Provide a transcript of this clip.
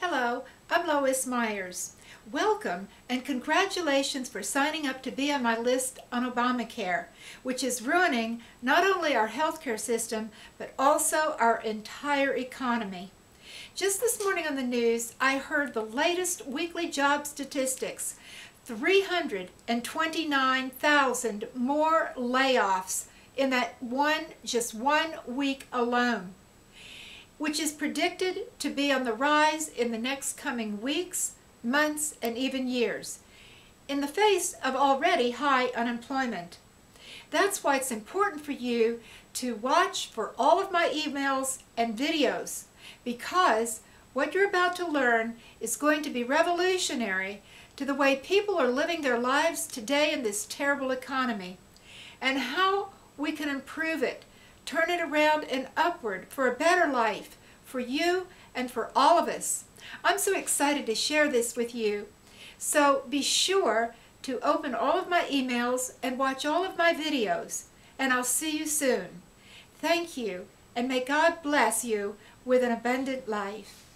Hello, I'm Lois Myers. Welcome and congratulations for signing up to be on my list on Obamacare, which is ruining not only our healthcare system, but also our entire economy. Just this morning on the news, I heard the latest weekly job statistics. 329,000 more layoffs in that one, just one week alone which is predicted to be on the rise in the next coming weeks, months, and even years, in the face of already high unemployment. That's why it's important for you to watch for all of my emails and videos, because what you're about to learn is going to be revolutionary to the way people are living their lives today in this terrible economy, and how we can improve it turn it around and upward for a better life for you and for all of us. I'm so excited to share this with you. So be sure to open all of my emails and watch all of my videos. And I'll see you soon. Thank you, and may God bless you with an abundant life.